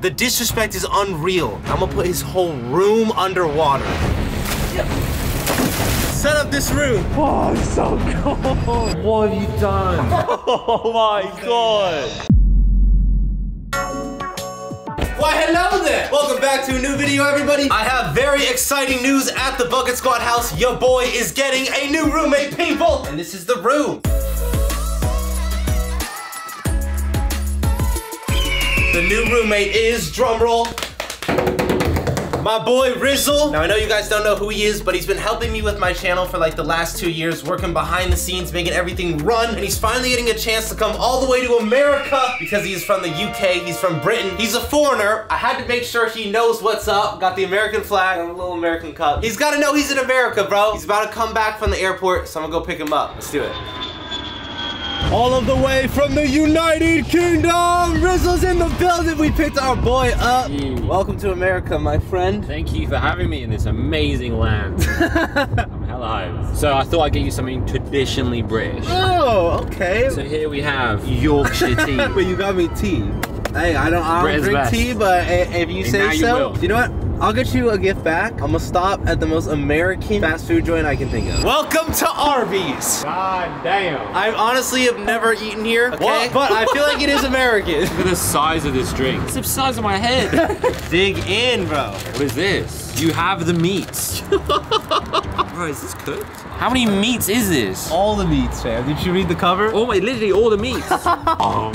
The disrespect is unreal. I'm gonna put his whole room underwater. Set up this room. Oh, it's so cool. What have you done? oh my god. Why, hello there! Welcome back to a new video, everybody. I have very exciting news at the Bucket Squad house. Your boy is getting a new roommate, people! And this is the room. The new roommate is, drumroll, my boy Rizzle. Now I know you guys don't know who he is, but he's been helping me with my channel for like the last two years, working behind the scenes, making everything run, and he's finally getting a chance to come all the way to America because he's from the UK, he's from Britain, he's a foreigner. I had to make sure he knows what's up. Got the American flag and a little American cup. He's gotta know he's in America, bro. He's about to come back from the airport, so I'm gonna go pick him up. Let's do it. All of the way from the United Kingdom! Rizzle's in the building! We picked our boy up. Welcome to America, my friend. Thank you for having me in this amazing land. I'm hella hyped. So I thought I'd get you something traditionally British. Oh, okay. So here we have Yorkshire tea. but you got me tea. Hey, I don't, I don't drink best. tea, but if you And say you so, will. you know what? I'll get you a gift back. I'm gonna stop at the most American fast food joint I can think of. Welcome to Arby's. God damn. I honestly have never eaten here, okay? What? But I feel like it is American. Look at the size of this drink. It's the size of my head. Dig in, bro. what is this? You have the meats. Bro, is this cooked? How many meats is this? All the meats, fam. Did you read the cover? Oh my, literally all the meats. oh.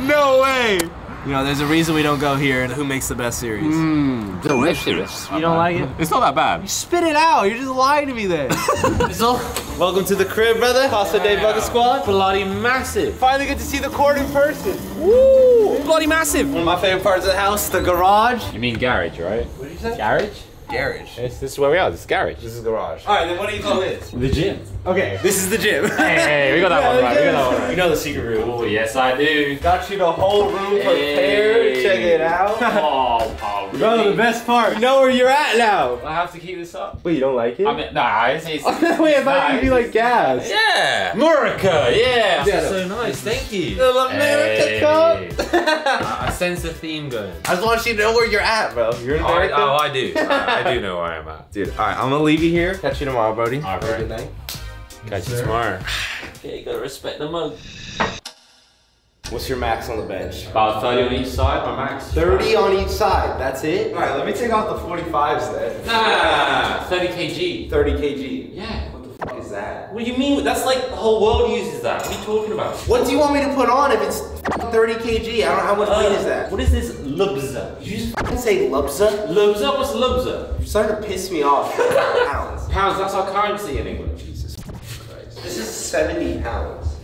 No way. You know, there's a reason we don't go here and who makes the best series. Mm, delicious. You don't like it? It's not that bad. Spit it out. You're just lying to me then. Welcome to the crib, brother. Pasta Day Bucket Squad. Bloody massive. Finally get to see the court in person. Woo! Bloody massive. One of my favorite parts of the house, the garage. You mean garage, right? What did you say? Garage? Garage. This, this is where we are. This is garage. This is garage. All right, then what do you call this? The gym. Okay, this is the gym. Hey, hey, we got that one right. We got that one right. You know the secret room. Oh, yes, I do. Got you the whole room prepared. Hey. Check it out. Oh, oh, Bro, the best part. You know where you're at now. I have to keep this up. Wait, you don't like it? I mean, nah, it's, it's, Wait, I thought you'd be like gas. Yeah, America, yeah. Yeah. so nice, thank you. Little America Hey. cup. I, I sense the theme going. I just want you to know where you're at, bro. You're in Oh, I, America. oh, I do. I, I do know where I'm at. Dude, all right, I'm gonna leave you here. Catch you tomorrow, Brody. All right. Have a. Good night. Catch you tomorrow. okay, you gotta respect the mug. What's your max on the bench? About 30 on each side, my max. 30 on each side. That's it. All right, let me take off the 45s then. Nah, nah, nah, nah, 30 kg. 30 kg. Yeah. What the fuck is that? What do you mean? That's like the whole world uses that. What are you talking about? What do you want me to put on if it's 30 kg? I don't know how much uh, weight is that. What is this lubza? You just fucking say lubza? Lubza? What's lubza? You're starting to piss me off. pounds. Pounds, that's our currency in England. Jesus Christ. This is 70 pounds.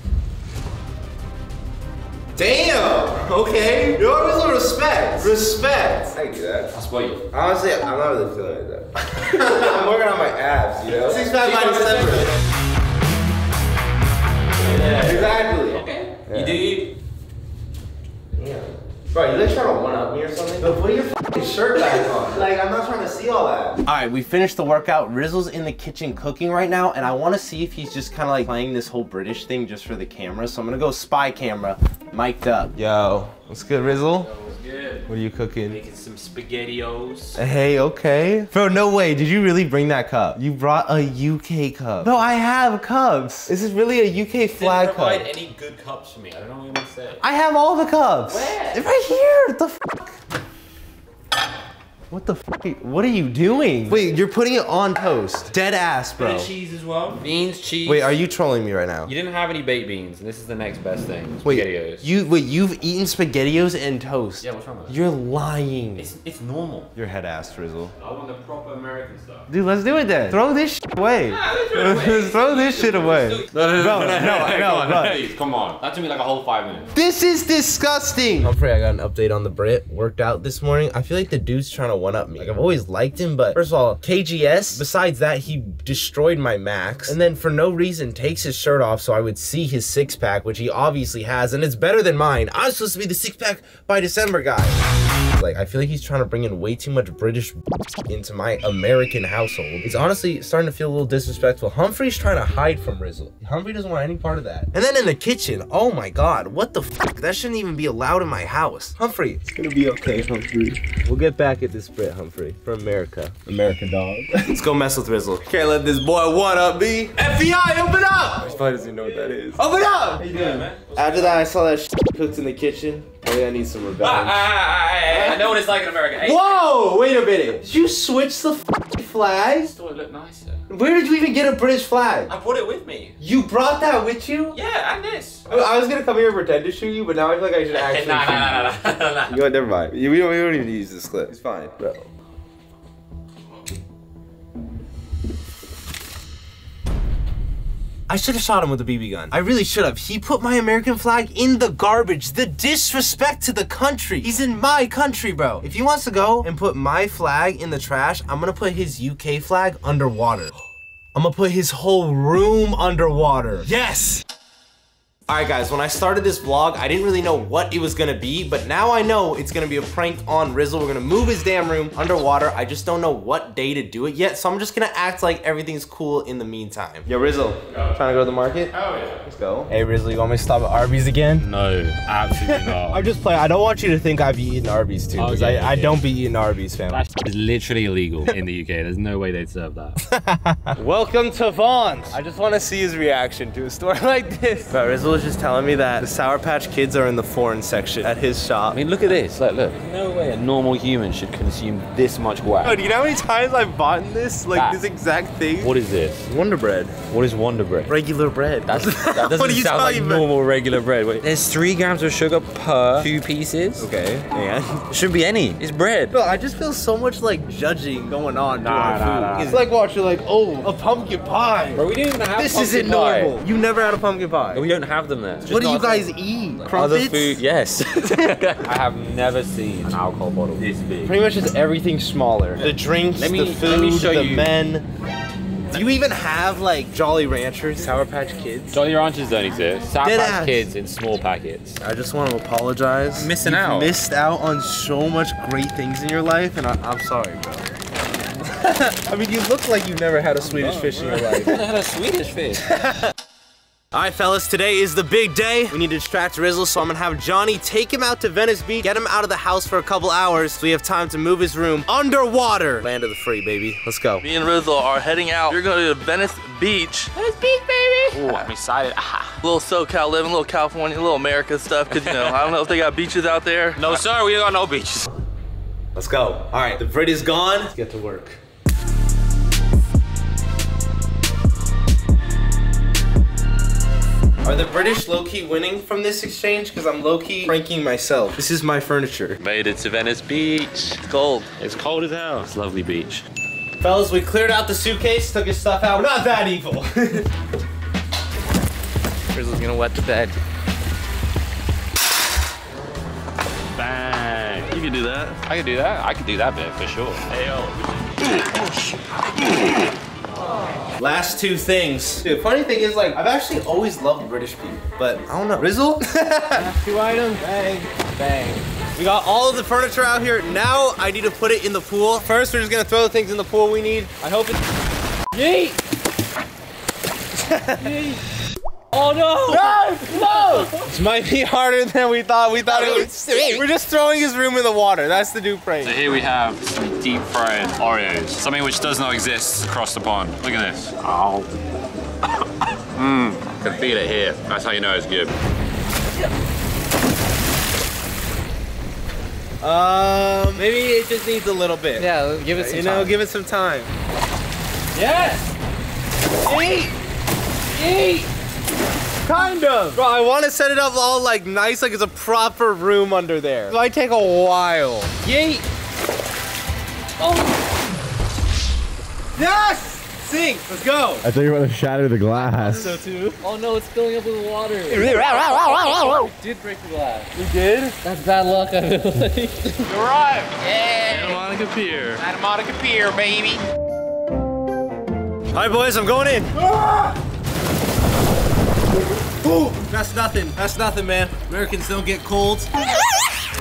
Damn! Okay. You always want respect. Respect. I can do that. That's what you. Honestly, I'm not really feeling it though. I'm working on my abs, you know? Six pack by December. Yeah. Exactly. Okay. Yeah. You do you. Yeah. Bro, you like trying to one up me or something? But put your fucking shirt back on. Like, I'm not trying to see all that. All right, we finished the workout. Rizzle's in the kitchen cooking right now, and I want to see if he's just kind of like playing this whole British thing just for the camera. So I'm gonna go spy camera, mic'd up. Yo, what's good, Rizzle? That was good. What are you cooking? Making some spaghettios. Uh, hey, okay. Bro, no way. Did you really bring that cup? You brought a UK cup. No, I have cups. Is this is really a UK flag Didn't provide cup. any good cups for me. I don't know what you want to say. I have all the cups. Where? Right here. What the fuck? What the fuck? What are you doing? Wait, you're putting it on toast. Dead ass, Bit bro. of cheese as well. Beans, cheese. Wait, are you trolling me right now? You didn't have any baked beans, and this is the next best thing. Wait, Spaghettios. you wait, you've eaten spaghettios and toast. Yeah, what's wrong with that? You're lying. It's, it's normal. Your head ass, Frizzle. I want the proper American stuff. Dude, let's do it then. Throw this shit away. Ah, let's throw this shit away. No, no, Bro, no, no, come no, on, bro. please, come on. That took me like a whole five minutes. This is disgusting. I'm afraid I got an update on the Brit. Worked out this morning. I feel like the dude's trying to to one up me. Like I've always liked him, but first of all, KGS. Besides that, he destroyed my max, and then for no reason takes his shirt off so I would see his six pack, which he obviously has, and it's better than mine. I'm supposed to be the six pack by December guy. Like I feel like he's trying to bring in way too much British into my American household. It's honestly starting to feel a little disrespectful. Humphrey's trying to hide from Rizzle. Humphrey doesn't want any part of that. And then in the kitchen, oh my god, what the fuck? That shouldn't even be allowed in my house. Humphrey, it's gonna be okay, Humphrey. We'll get back at this Brit, Humphrey, from America. American dog. Let's go mess with Rizzle. Can't let this boy one up me. FBI, open up! Probably doesn't even know what that is. Open up! How you doing, man? After that, I saw that shit cooked in the kitchen. Maybe I need some revenge. Ah, ah, ah, I know what it's like in America. Hey, Whoa! Wait a minute. Did you switch the f***ing flags? thought it looked nicer. Where did you even get a British flag? I brought it with me. You brought that with you? Yeah, and this. I was gonna come here and pretend to shoot you, but now I feel like I should actually. Nah, nah, nah, nah, nah, nah. You know what? Never mind. You- We don't, we don't even use this clip. It's fine. Bro. I should have shot him with a BB gun. I really should have. He put my American flag in the garbage. The disrespect to the country. He's in my country, bro. If he wants to go and put my flag in the trash, I'm gonna put his UK flag underwater. I'm gonna put his whole room underwater. Yes! Alright guys, when I started this vlog, I didn't really know what it was gonna be, but now I know it's gonna be a prank on Rizzle. We're gonna move his damn room underwater. I just don't know what day to do it yet, so I'm just gonna act like everything's cool in the meantime. Yo, Rizzle, trying to go to the market? Oh, yeah. Let's go. Hey Rizzle, you want me to stop at Arby's again? No, absolutely not. I'm just playing. I don't want you to think I've eaten Arby's too, oh, because Okay, I, I okay. don't be eating Arby's, fam. That is literally illegal in the UK. There's no way they'd serve that. Welcome to Vons. I just want to see his reaction to a story like this. But Rizzle was just telling me that the Sour Patch Kids are in the foreign section at his shop. I mean, look at this. Like, look. No way a normal human should consume this much guac. Bro, do you know how many times I've bought this? Like That- this exact thing? What is this? Wonder bread. What is Wonder Bread? Regular bread. That's, that doesn't what are you sound like about? normal regular bread. Wait, there's three grams of sugar per two pieces. Okay, and Shouldn't be any. It's bread. Bro, I just feel so much like judging going on Nah, during nah, food. nah. It's like watching like, oh, a pumpkin pie. Bro, we didn't even have this pumpkin isn't pie. normal. You never had a pumpkin pie. We don't have them there. It's what do you guys thing. eat? Other Crumpets? food, yes. I have never seen an alcohol bottle this big. Pretty much just everything smaller. The drinks, Let me- the food, let me show the you. men. Do you even have like Jolly Ranchers, Sour Patch Kids? Jolly Ranchers don't exist. Sour Dead Patch ass. Kids in small packets. I just want to apologize. Missing You've out. Missed out on so much great things in your life, and I, I'm sorry, bro. I mean, you look like you've never had a Swedish fish in your life. I've had a Swedish fish. All right, fellas, today is the big day. We need to distract Rizzle, so I'm gonna have Johnny take him out to Venice Beach, get him out of the house for a couple hours, so we have time to move his room underwater. Land of the free, baby. Let's go. Me and Rizzle are heading out. You're going to Venice Beach. Venice Beach, baby. Ooh, I'm excited. Ah. A little SoCal living, a little California, a little America stuff. Cause you know, I don't know if they got beaches out there. No, sir, we got no beaches. Let's go. All right, the Brit is gone. Let's get to work. Are the British low-key winning from this exchange? Because I'm low-key pranking myself. This is my furniture. Made it to Venice Beach. It's cold. It's cold as hell. It's a lovely beach. Fellas, we cleared out the suitcase, took his stuff out. We're not that evil. Rizzle's gonna wet the bed. Bang. You can do that. I can do that. I can do that bit for sure. Hey, yo. Last two things. Dude, funny thing is, like, I've actually always loved British people, but I don't know. Rizzle? two items, bang, bang. We got all of the furniture out here. Now I need to put it in the pool. First, we're just gonna throw the things in the pool we need. I hope it's. Yeet! Oh no! No! No! This might be harder than we thought. We thought it was. We're just throwing his room in the water. That's the new prank. So here we have some deep fried Oreos, something which does not exist across the pond. Look at this. Oh. Mmm, can feel it here. That's how you know it's good. Um, maybe it just needs a little bit. Yeah, give it You know, give it some time. Yes! Eat! Eat! Kind of. Bro, I want to set it up all like nice, like it's a proper room under there. It might take a while. Yeet! Oh! Yes! Sink. Let's go. I thought you were about to shatter the glass. So too. Oh no, it's filling up with water. did break the glass. We did? That's bad luck, I feel like. You're right. Yeah. Santa Monica Pier. Santa Monica Pier, baby. All right, boys, I'm going in. Ah! Ooh, that's nothing. That's nothing, man. Americans don't get colds.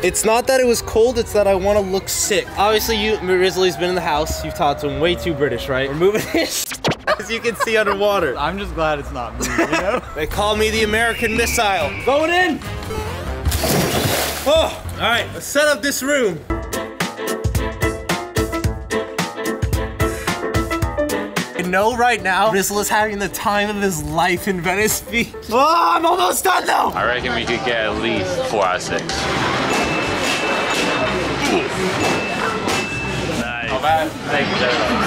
It's not that it was cold, it's that I want to look sick. Obviously, you, Rizzle's been in the house. You've talked to him way too British, right? We're moving his as you can see underwater. I'm just glad it's not me, you know? They call me the American missile. Going in. Oh, all right, let's set up this room. Know right now, Rizzle is having the time of his life in Venice Beach. Oh, I'm almost done though. I reckon we could get at least four out of six. Nice. Not bad. Thank you,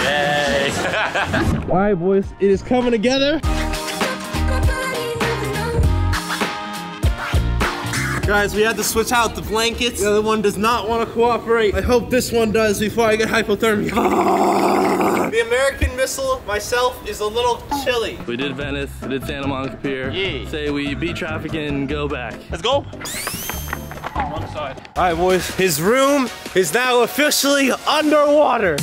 Yay. All right, boys, it is coming together. Guys, we had to switch out the blankets. The other one does not want to cooperate. I hope this one does before I get hypothermia. the American missile, myself, is a little chilly. We did Venice, we did Santa Monica Pier. Yeah. Say we beat traffic and go back. Let's go. All right, boys, his room is now officially underwater.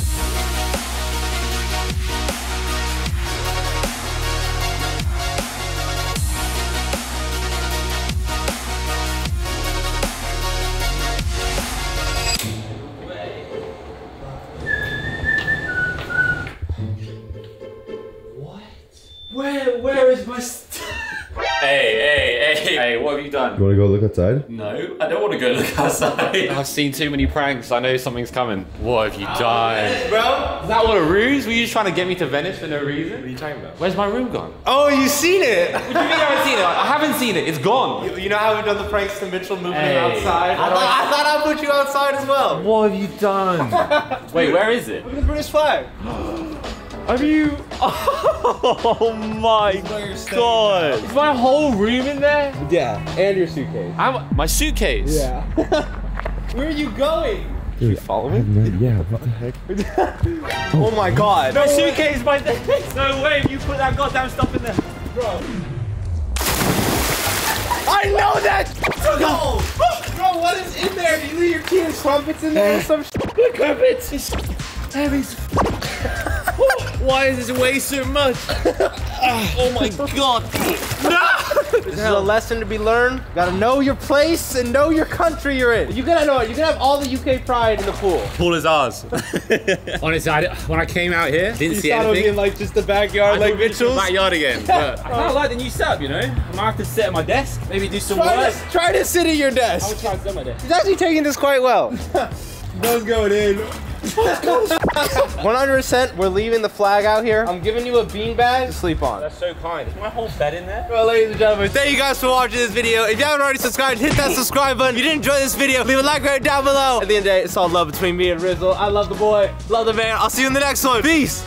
Hey, what have you done? You wanna go look outside? No, I don't want to go look outside. I've seen too many pranks. I know something's coming. What have you done? bro? Is that what a ruse? Were you just trying to get me to Venice for no reason? What are you talking about? Where's my room gone? Oh, you seen it? What do you mean I haven't seen it? I haven't seen it. It's gone. You, you know how we've done the pranks to Mitchell moving Hey. him outside? I thought, I thought I'd put you outside as well. What have you done? Wait, where is it? Look at the British flag. Have you? Oh my god! Is my whole room in there? Yeah, and your suitcase. I'm, my suitcase. Yeah. Where are you going? you follow me? Yeah, what the heck? Oh, oh my god. My suitcase, my No way! You put that goddamn stuff in there. Bro. I know that! Bro, bro, what is in there? You leave your key and trumpets in there or eh. some sh- The carpets is heavy as Why is this weigh so much? oh my god. No! This is a lesson to be learned. You Gotta know your place and know your country you're in. You gotta know it. You can have all the UK pride in the pool. Pool is ours. Honestly, I, when I came out here, didn't You see thought it would be anything. in like just the backyard like Mitchell's? backyard again. But I kind of like the new setup, you know. I might have to sit at my desk, maybe do some Try work. to, try to sit at your desk. I desk. would try to sit at my desk. He's actually taking this quite well. Bo's going in. 100% we're leaving the flag out here. I'm giving you a bean bag to sleep on. That's so kind. Is my whole bed in there? Well, ladies and gentlemen, thank you guys for watching this video. If you haven't already subscribed, hit that subscribe button. If you did enjoy this video, leave a like right down below. At the end of the day, it's all love between me and Rizzle. I love the boy, love the man. I'll see you in the next one. Peace.